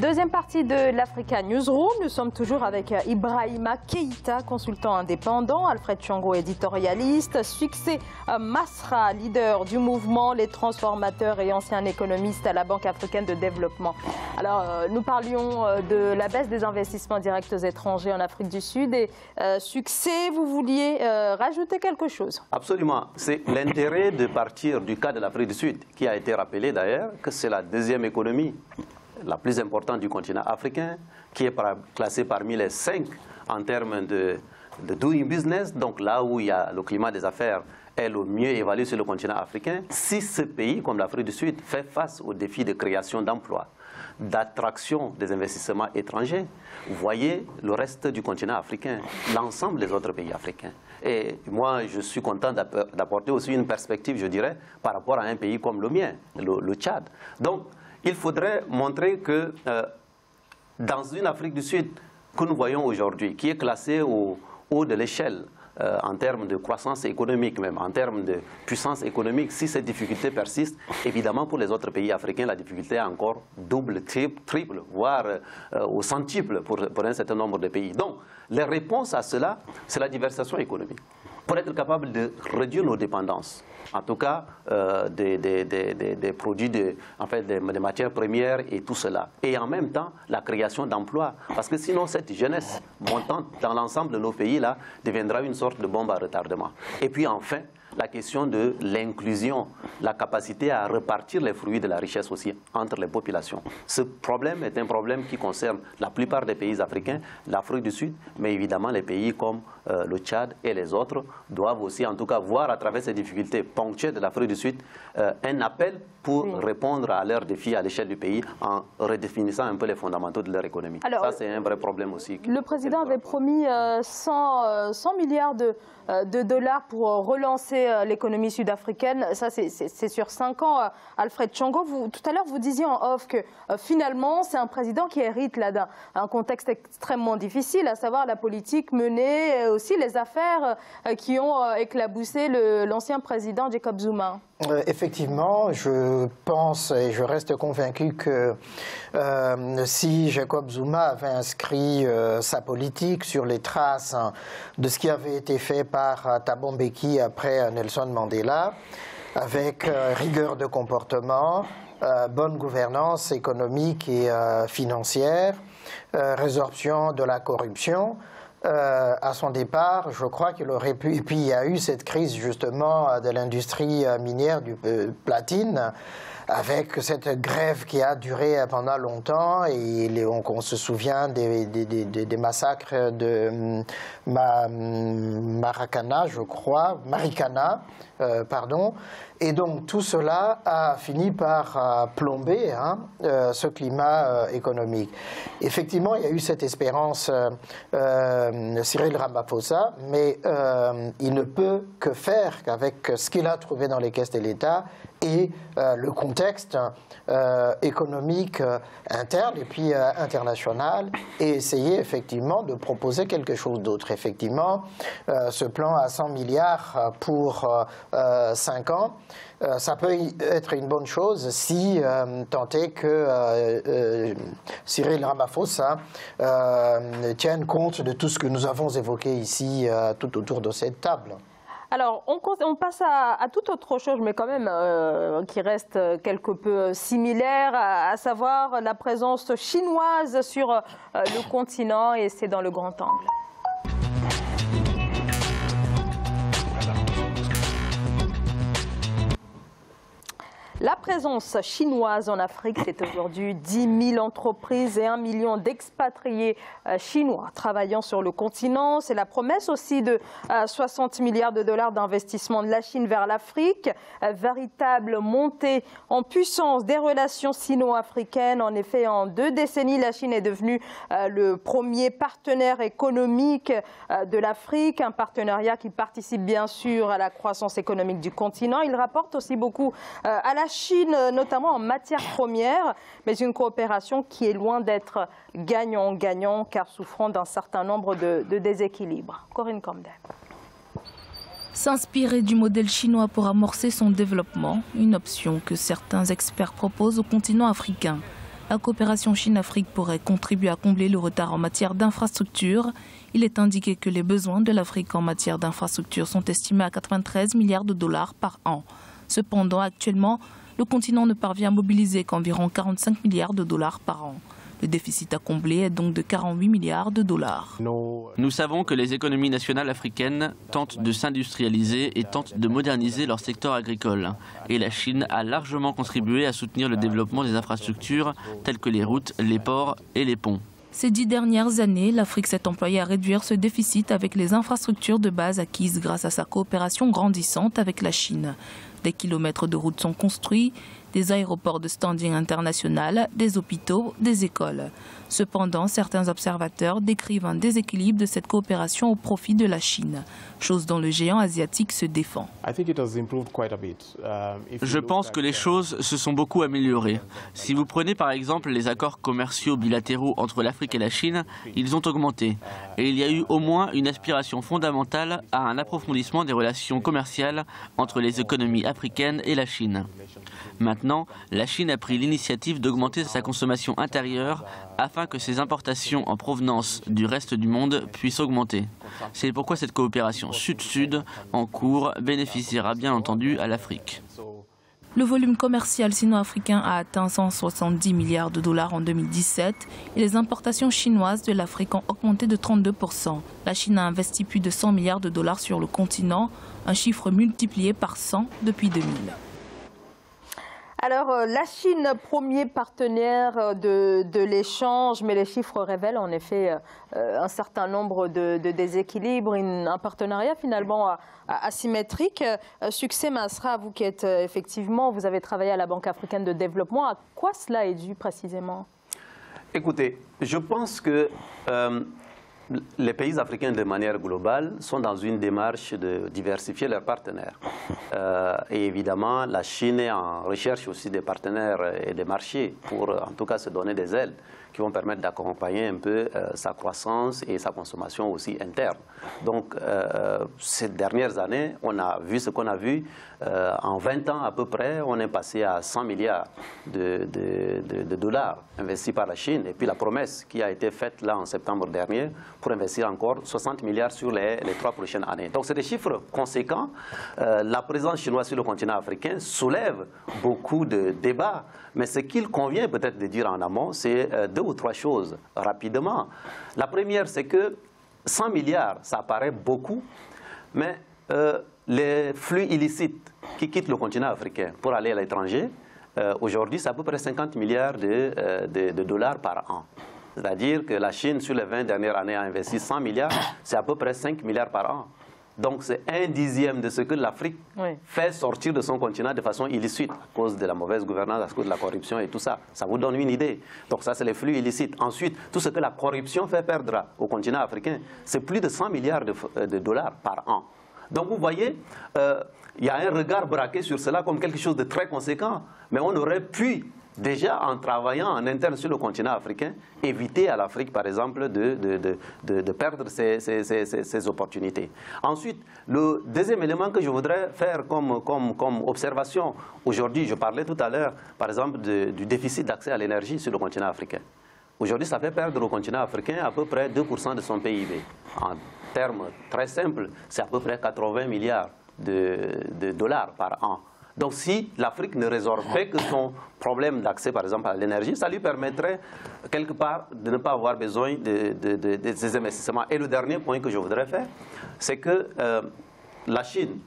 Deuxième partie de l'Africa Newsroom. Nous sommes toujours avec euh, Ibrahima Keïta, consultant indépendant, Alfred Chango, éditorialiste, Succès euh, Masra, leader du mouvement Les Transformateurs et ancien économiste à la Banque africaine de développement. Alors, euh, nous parlions de la baisse des investissements directs étrangers en Afrique du Sud et Succès, vous vouliez rajouter quelque chose? Absolument. C'est l'intérêt de partir du cas de l'Afrique du Sud, qui a été rappelé d'ailleurs que c'est la deuxième économie la plus importante du continent africain, qui est classée parmi les cinq en termes de, doing business, donc là où il y a le climat des affaires est le mieux évalué sur le continent africain, si ce pays, comme l'Afrique du Sud, fait face aux défis de création d'emplois, d'attraction des investissements étrangers, voyez le reste du continent africain, l'ensemble des autres pays africains. Et moi, je suis content d'apporter aussi une perspective, je dirais, par rapport à un pays comme le mien, le, le Tchad. Donc, il faudrait montrer que euh, dans une Afrique du Sud que nous voyons aujourd'hui, qui est classée au haut de l'échelle, euh, en termes de croissance économique même, en termes de puissance économique, si ces difficultés persistent, évidemment pour les autres pays africains, la difficulté est encore double, triple, voire euh, au centuple pour, pour un certain nombre de pays. Donc, les réponses à cela, c'est la diversification économique. Pour être capable de réduire nos dépendances, en tout cas euh, des, produits, de, en fait, des, matières premières et tout cela. Et en même temps, la création d'emplois. Parce que sinon, cette jeunesse montante dans l'ensemble de nos pays là deviendra une sorte de bombe à retardement. Et puis enfin, la question de l'inclusion, la capacité à repartir les fruits de la richesse aussi entre les populations. Ce problème est un problème qui concerne la plupart des pays africains, l'Afrique du Sud, mais évidemment les pays comme euh, le Tchad et les autres doivent aussi en tout cas voir à travers ces difficultés ponctuelles de l'Afrique du Sud euh, un appel pour répondre à leurs défis à l'échelle du pays en redéfinissant un peu les fondamentaux de leur économie. Ça, c'est un vrai problème aussi. Le président avait promis 100, euh, 100 milliards de, de dollars pour relancer euh, l'économie sud-africaine. Ça, c'est sur cinq ans. Euh, Alfred Chango, vous, tout à l'heure, vous disiez en off que euh, finalement, c'est un président qui hérite là d'un contexte extrêmement difficile, à savoir la politique menée, aussi les affaires qui ont éclaboussé l'ancien président Jacob Zuma. effectivement, je pense et je reste convaincu que si Jacob Zuma avait inscrit sa politique sur les traces hein, de ce qui avait été fait par Thabo Mbeki après Nelson Mandela, avec euh, rigueur de comportement, euh, bonne gouvernance économique et euh, financière, résorption de la corruption. à son départ, je crois qu'il aurait pu. Et puis il y a eu cette crise justement de l'industrie minière du platine avec cette grève qui a duré pendant longtemps et on, se souvient des, des, massacres de hum, Maracana, je crois, Maricana, euh. Et donc tout cela a fini par euh, plomber hein, euh, ce climat économique. Effectivement, il y a eu cette espérance Cyril Ramaphosa, mais il ne peut que faire qu'avec ce qu'il a trouvé dans les caisses de l'État et le contexte économique interne et puis international et essayer effectivement de proposer quelque chose d'autre. Effectivement, ce plan à 100 milliards pour 5 ans, euh, ça peut être une bonne chose si euh, tant est que euh, Cyril Ramaphosa tienne compte de tout ce que nous avons évoqué ici tout autour de cette table. Alors, on, passe à, toute autre chose, mais quand même qui reste quelque peu similaire, à, savoir la présence chinoise sur le continent, et c'est dans le grand angle. La présence chinoise en Afrique, c'est aujourd'hui 10 000 entreprises et 1 million d'expatriés euh, chinois travaillant sur le continent. C'est la promesse aussi de 60 euh, milliards de dollars d'investissement de la Chine vers l'Afrique. Euh, véritable montée en puissance des relations sino-africaines. En effet, en deux décennies, la Chine est devenue le premier partenaire économique de l'Afrique, un partenariat qui participe bien sûr à la croissance économique du continent. Il rapporte aussi beaucoup à la Chine, notamment en matière première, mais une coopération qui est loin d'être gagnant-gagnant, car souffrant d'un certain nombre de, déséquilibres. Corinne Camden. S'inspirer du modèle chinois pour amorcer son développement, une option que certains experts proposent au continent africain. La coopération Chine-Afrique pourrait contribuer à combler le retard en matière d'infrastructures. Il est indiqué que les besoins de l'Afrique en matière d'infrastructures sont estimés à 93 milliards de dollars par an. Cependant, actuellement, le continent ne parvient à mobiliser qu'environ 45 milliards de dollars par an. Le déficit à combler est donc de 48 milliards de dollars. Nous savons que les économies nationales africaines tentent de s'industrialiser et tentent de moderniser leur secteur agricole. Et la Chine a largement contribué à soutenir le développement des infrastructures telles que les routes, les ports et les ponts. Ces dix dernières années, l'Afrique s'est employée à réduire ce déficit avec les infrastructures de base acquises grâce à sa coopération grandissante avec la Chine. Des kilomètres de routes sont construits, des aéroports de standing international, des hôpitaux, des écoles. Cependant, certains observateurs décrivent un déséquilibre de cette coopération au profit de la Chine, chose dont le géant asiatique se défend. Je pense que les choses se sont beaucoup améliorées. Si vous prenez par exemple les accords commerciaux bilatéraux entre l'Afrique et la Chine, ils ont augmenté. Et il y a eu au moins une aspiration fondamentale à un approfondissement des relations commerciales entre les économies africaines et la Chine. Maintenant, la Chine a pris l'initiative d'augmenter sa consommation intérieure afin que ses importations en provenance du reste du monde puissent augmenter. C'est pourquoi cette coopération sud-sud en cours bénéficiera bien entendu à l'Afrique. Le volume commercial sino-africain a atteint 170 milliards de dollars en 2017 et les importations chinoises de l'Afrique ont augmenté de 32%. La Chine a investi plus de 100 milliards de dollars sur le continent, un chiffre multiplié par 100 depuis 2000. Alors, euh, la Chine, premier partenaire euh, de, l'échange, mais les chiffres révèlent en effet euh, un certain nombre de, déséquilibres, un partenariat finalement asymétrique. Succès Masra, vous qui êtes effectivement, vous avez travaillé à la Banque africaine de développement, à quoi cela est dû précisément? Écoutez, je pense que les pays africains, de manière globale, sont dans une démarche de diversifier leurs partenaires. Euh, et évidemment, la Chine est en recherche aussi des partenaires et des marchés pour, en tout cas, se donner des ailes qui vont permettre d'accompagner un peu euh, sa croissance et sa consommation aussi interne. Donc, euh, ces dernières années, on a vu ce qu'on a vu. Euh, en 20 ans à peu près, on est passé à 100 milliards de, dollars investis par la Chine. Et puis la promesse qui a été faite là en septembre dernier pour investir encore 60 milliards sur les, trois prochaines années. Donc, c'est des chiffres conséquents. la présence chinoise sur le continent africain soulève beaucoup de débats. Mais ce qu'il convient peut-être de dire en amont, c'est deux ou trois choses rapidement. La première, c'est que 100 milliards, ça paraît beaucoup, mais euh, les flux illicites qui quittent le continent africain pour aller à l'étranger, euh, aujourd'hui, c'est à peu près 50 milliards euh, de, de dollars par an. C'est-à-dire que la Chine, sur les 20 dernières années, a investi 100 milliards, c'est à peu près 5 milliards par an. Donc c'est un dixième de ce que l'Afrique fait sortir de son continent de façon illicite à cause de la mauvaise gouvernance, à cause de la corruption et tout ça. Ça vous donne une idée. Donc ça, c'est les flux illicites. Ensuite, tout ce que la corruption fait perdre au continent africain, c'est plus de 100 milliards de, euh, dollars par an. Donc vous voyez, euh, il y a un regard braqué sur cela comme quelque chose de très conséquent, mais on aurait pu déjà en travaillant en interne sur le continent africain, éviter à l'Afrique, par exemple, de, de, de, perdre ces, opportunités. Ensuite, le deuxième élément que je voudrais faire comme, comme, comme observation, aujourd'hui, je parlais tout à l'heure, par exemple, du déficit d'accès à l'énergie sur le continent africain. Aujourd'hui, ça fait perdre au continent africain à peu près 2% de son PIB. Termes très simples, c'est à peu près 80 milliards de dollars par an. Donc si l'Afrique ne résorbait que son problème d'accès, par exemple, à l'énergie, ça lui permettrait, quelque part, de ne pas avoir besoin de, ces investissements. Et le dernier point que je voudrais faire, c'est que euh, la Chine,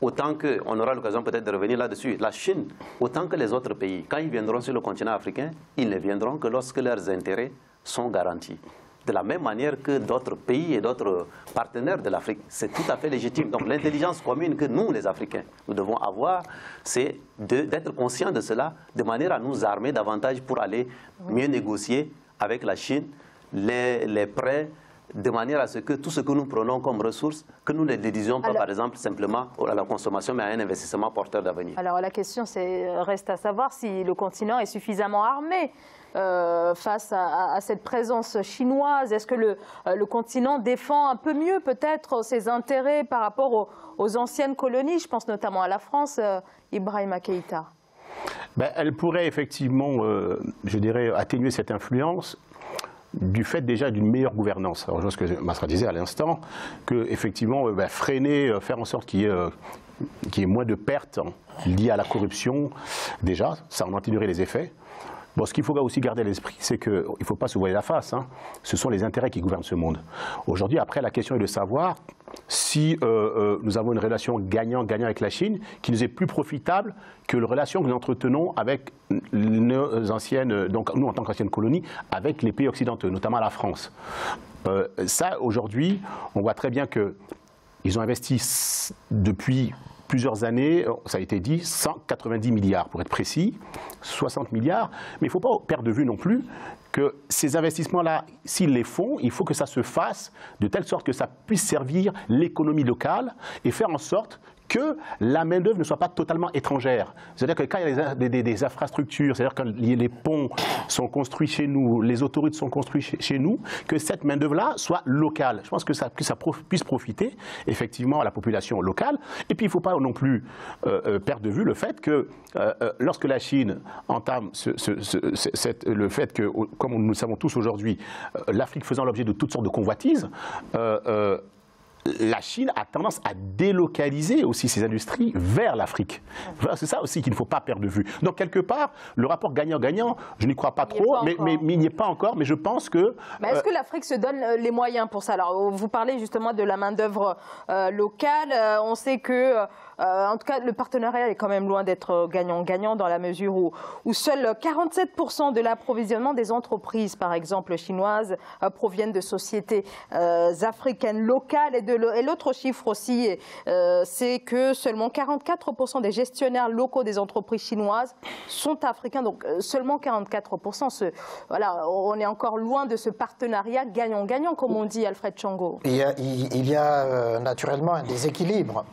autant que, on aura l'occasion peut-être de revenir là-dessus, la Chine, autant que les autres pays, quand ils viendront sur le continent africain, ils ne viendront que lorsque leurs intérêts sont garantis de la même manière que d'autres pays et d'autres partenaires de l'Afrique. C'est tout à fait légitime. Donc l'intelligence commune que nous, les Africains, nous devons avoir, c'est d'être conscients de cela, de manière à nous armer davantage pour aller mieux négocier avec la Chine les, les prêts de manière à ce que tout ce que nous prenons comme ressources, que nous ne les dédisions pas, par exemple, simplement à la consommation, mais à un investissement porteur d'avenir. Alors la question reste à savoir si le continent est suffisamment armé euh, face à, cette présence chinoise? Est-ce que le, euh, le, continent défend un peu mieux peut-être ses intérêts par rapport aux, anciennes colonies? Je pense notamment à la France, euh, Ibrahim Keïta. ben, Elle pourrait effectivement, je dirais, atténuer cette influence du fait déjà d'une meilleure gouvernance. Alors, je vois ce que Masra disait à l'instant, que effectivement, ben, freiner, faire en sorte qu'il y ait moins de pertes liées à la corruption, déjà, ça en atténuerait les effets. Ce qu'il faut aussi garder à l'esprit, c'est qu'il ne faut pas se voiler la face. Hein. Ce sont les intérêts qui gouvernent ce monde. Aujourd'hui, après, la question est de savoir si euh, euh, nous avons une relation gagnant-gagnant avec la Chine qui nous est plus profitable que la relation que nous entretenons avec nos anciennes, donc nous en tant qu'ancienne colonie, avec les pays occidentaux, notamment la France. Euh, ça, aujourd'hui, on voit très bien qu'ils ont investi depuis plusieurs années, ça a été dit, 190 milliards pour être précis, 60 milliards, mais il ne faut pas perdre de vue non plus que ces investissements-là, s'ils les font, il faut que ça se fasse de telle sorte que ça puisse servir l'économie locale et faire en sorte que la main-d'œuvre ne soit pas totalement étrangère. C'est-à-dire que quand il y a des, infrastructures, c'est-à-dire quand les ponts sont construits chez nous, les autoroutes sont construites chez, nous, que cette main-d'œuvre-là soit locale. Je pense que ça, puisse profiter effectivement à la population locale. Et puis il ne faut pas non plus euh, euh, perdre de vue le fait que euh, lorsque la Chine entame le fait que, comme nous le savons tous aujourd'hui, l'Afrique faisant l'objet de toutes sortes de convoitises, la Chine a tendance à délocaliser aussi ses industries vers l'Afrique. c'est ça aussi qu'il ne faut pas perdre de vue. Donc, quelque part, le rapport gagnant-gagnant, je n'y crois pas trop, mais, il n'y est pas encore, mais je pense que... Mais est-ce euh, que l'Afrique se donne euh, les moyens pour ça? Alors, vous parlez justement de la main-d'œuvre euh, locale. on sait que euh, en tout cas, le partenariat est quand même loin d'être gagnant-gagnant dans la mesure où, où seuls 47% de l'approvisionnement des entreprises, par exemple chinoises, proviennent de sociétés africaines locales. Et, l'autre chiffre aussi, c'est que seulement 44% des gestionnaires locaux des entreprises chinoises sont africains. Donc seulement 44%. voilà, on est encore loin de ce partenariat gagnant-gagnant, comme on dit Alfred Chango. Il y a, a naturellement un déséquilibre.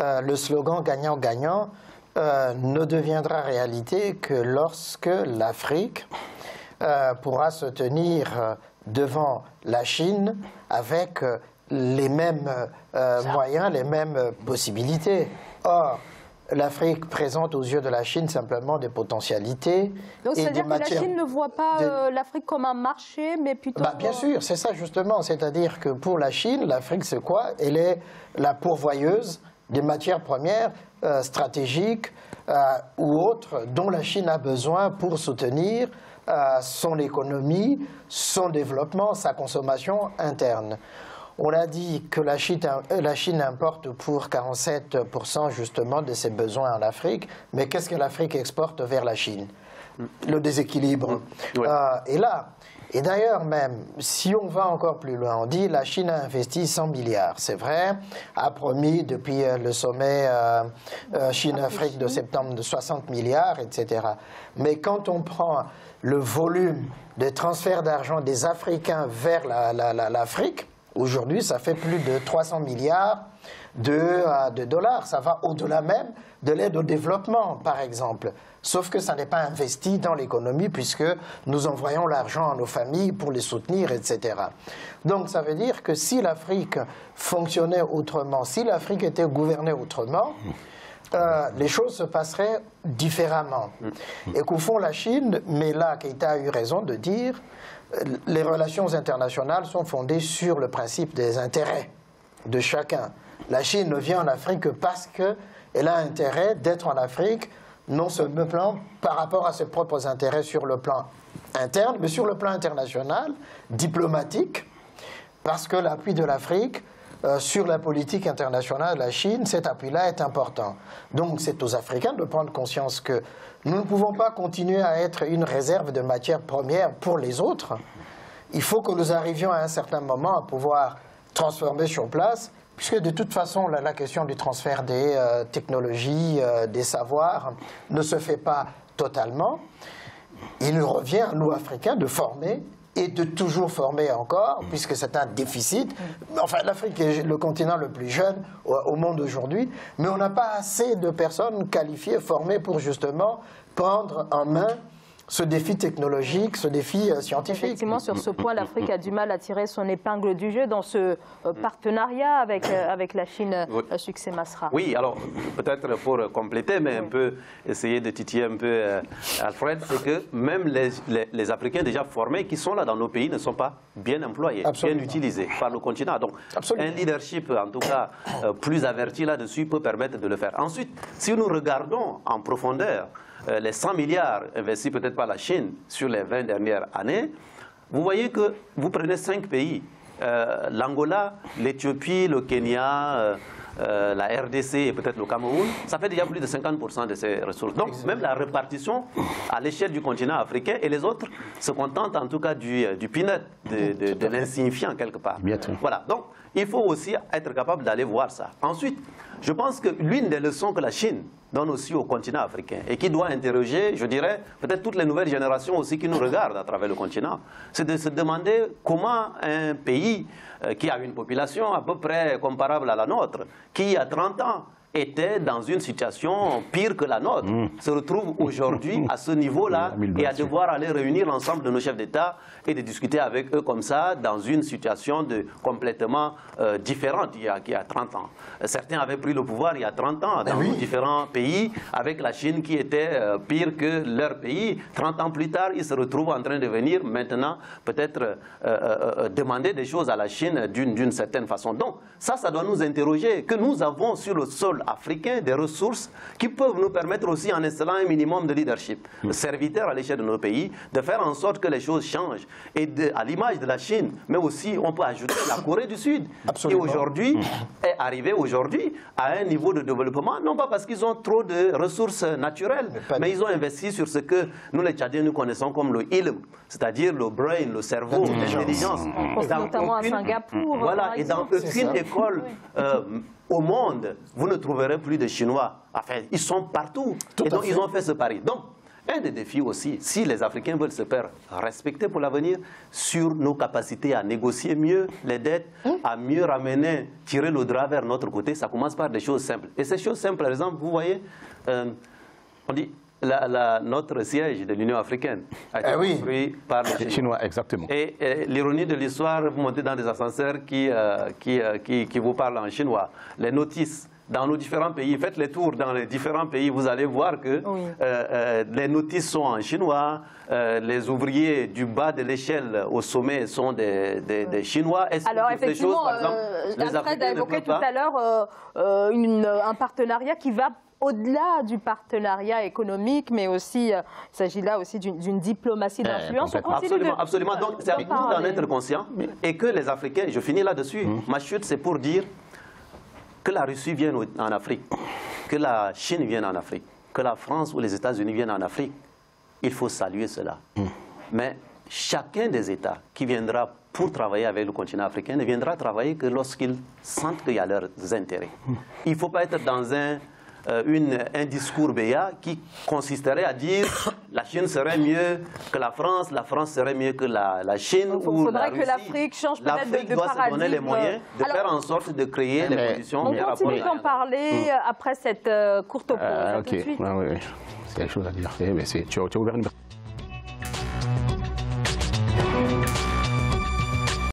Euh, le slogan gagnant-gagnant euh, ne deviendra réalité que lorsque l'Afrique euh, pourra se tenir devant la Chine avec les mêmes moyens, les mêmes possibilités. Or, l'Afrique présente aux yeux de la Chine simplement des potentialités. Donc c'est-à-dire que la Chine ne voit pas l'Afrique comme un marché, mais plutôt... Bah, bien sûr, c'est ça justement. C'est-à-dire que pour la Chine, l'Afrique, c'est quoi? Elle est la pourvoyeuse des matières premières euh, stratégiques euh, ou autres dont la Chine a besoin pour soutenir euh, son économie, son développement, sa consommation interne. On a dit que la Chine, la Chine importe pour 47% justement de ses besoins en Afrique, mais qu'est-ce que l'Afrique exporte vers la Chine? Le déséquilibre. Est là. Et d'ailleurs même, si on va encore plus loin, on dit la Chine a investi 100 milliards, c'est vrai, a promis depuis euh, le sommet euh, euh, Chine-Afrique de septembre de 60 milliards, etc. Mais quand on prend le volume de transfert d'argent des Africains vers l'Afrique, aujourd'hui ça fait plus de 300 milliards de, de dollars, ça va au-delà même de l'aide au développement, par exemple. Sauf que ça n'est pas investi dans l'économie puisque nous envoyons l'argent à nos familles pour les soutenir, etc. Donc ça veut dire que si l'Afrique fonctionnait autrement, si l'Afrique était gouvernée autrement, euh, les choses se passeraient différemment. Et qu'au fond, la Chine, mais là, Keita a eu raison de dire, euh, les relations internationales sont fondées sur le principe des intérêts de chacun. La Chine ne vient en Afrique que parce qu'elle a intérêt d'être en Afrique non seulement par rapport à ses propres intérêts sur le plan interne, mais sur le plan international, diplomatique, parce que l'appui de l'Afrique euh, sur la politique internationale de la Chine, cet appui-là est important. Donc c'est aux Africains de prendre conscience que nous ne pouvons pas continuer à être une réserve de matières premières pour les autres. Il faut que nous arrivions à un certain moment à pouvoir transformer sur place puisque de toute façon, la, question du transfert des euh, technologies, euh, des savoirs, ne se fait pas totalement. Il nous revient, nous, Africains, de former et de toujours former encore, puisque c'est un déficit. Enfin, l'Afrique est le continent le plus jeune au, monde aujourd'hui, mais on n'a pas assez de personnes qualifiées, formées pour justement prendre en main ce défi technologique, ce défi euh, scientifique. Effectivement, sur ce point, l'Afrique a du mal à tirer son épingle du jeu dans ce euh, partenariat avec, euh, avec la Chine, Oui. succès Masra. Oui, alors peut-être pour compléter, mais un peu essayer de titiller un peu Alfred, c'est que même les, les- les Africains déjà formés qui sont là dans nos pays ne sont pas bien employés, Absolument. bien utilisés par le continent. Donc Absolument. un leadership, en tout cas plus averti là-dessus, peut permettre de le faire. Ensuite, si nous regardons en profondeur euh, les 100 milliards investis peut-être par la Chine sur les 20 dernières années, vous voyez que vous prenez cinq pays, euh, l'Angola, l'Éthiopie, le Kenya, euh, euh, la RDC et peut-être le Cameroun, ça fait déjà plus de 50% de ces ressources. Donc même la répartition à l'échelle du continent africain et les autres se contentent en tout cas du, euh, du peanut, de, de- de l'insignifiant quelque part. Bien sûr. Voilà, donc il faut aussi être capable d'aller voir ça. Ensuite, je pense que l'une des leçons que la Chine donne aussi au continent africain et qui doit interroger, je dirais, peut-être toutes les nouvelles générations aussi qui nous regardent à travers le continent, c'est de se demander comment un pays euh, qui a une population à peu près comparable à la nôtre, qui il y a 30 ans était dans une situation pire que la nôtre, se retrouve aujourd'hui à ce niveau-là et à devoir aller réunir l'ensemble de nos chefs d'État et de discuter avec eux comme ça dans une situation de, complètement euh, différente il y, a, il y a 30 ans. Certains avaient pris le pouvoir il y a 30 ans dans oui. nos différents pays avec la Chine qui était euh, pire que leur pays. 30 ans plus tard, ils se retrouvent en train de venir maintenant peut-être euh, demander des choses à la Chine d'une certaine façon. Donc ça, ça doit nous interroger que nous avons sur le sol africain des ressources qui peuvent nous permettre aussi en installant un minimum de leadership, de serviteur à l'échelle de nos pays, de faire en sorte que les choses changent. Et de- à l'image de la Chine, mais aussi on peut ajouter la Corée du Sud, Absolument. qui aujourd'hui est arrivée aujourd'hui à un niveau de développement, non pas parce qu'ils ont trop de ressources naturelles, Mais ils ont investi sur ce que nous les Tchadiens nous connaissons comme le ilm, c'est-à-dire le brain, le cerveau, L'intelligence. notamment à Singapour, Voilà, et dans aucune école euh, au monde, vous ne trouverez plus de Chinois. Enfin, ils sont partout. Tout et donc, fait. ils ont fait ce pari. Donc, un des défis aussi, si les Africains veulent se faire respecter pour l'avenir, sur nos capacités à négocier mieux les dettes, à mieux ramener, tirer le drap vers notre côté, ça commence par des choses simples. Et ces choses simples, par exemple, vous voyez, euh, on dit, la- la- notre siège de l'Union africaine a été Eh oui. construit par les Les Chinois. Chinois, exactement. Et, et l'ironie de l'histoire, vous montez dans des ascenseurs qui, euh, qui, euh, qui, qui vous parlent en chinois. Les notices dans nos différents pays, faites les tours dans les différents pays, vous allez voir que Oui. euh, euh, les notices sont en chinois, euh, les ouvriers du bas de l'échelle au sommet sont des, des- des Chinois. Est-ce que Alors effectivement, choses, par exemple, les Alfred a évoqué tout à l'heure euh, euh, un partenariat qui va au-delà du partenariat économique, mais aussi, euh, il s'agit là aussi d'une diplomatie d'influence. On complètement. continue Absolument, de- absolument. Donc, c'est à d'en nous d'en être conscients et que les Africains, je finis là-dessus, ma chute, c'est pour dire que la Russie vienne en Afrique, que la Chine vienne en Afrique, que la France ou les États-Unis viennent en Afrique. Il faut saluer cela. Mais chacun des États qui viendra pour travailler avec le continent africain ne viendra travailler que lorsqu'ils sentent qu'il y a leurs intérêts. Il ne faut pas être dans un, une- un discours béat qui consisterait à dire la Chine serait mieux que la France, la France serait mieux que la, la Chine Il faudrait la que l'Afrique change peut-être de- L'Afrique de doit se donner les moyens de Alors- faire en sorte de créer les Mais- conditions On continue d'en parler après cette euh, courte pause. Ah, À ok. Ouais, ouais, ouais. c'est quelque chose à dire. Eh, mais tu, as, tu as ouvert une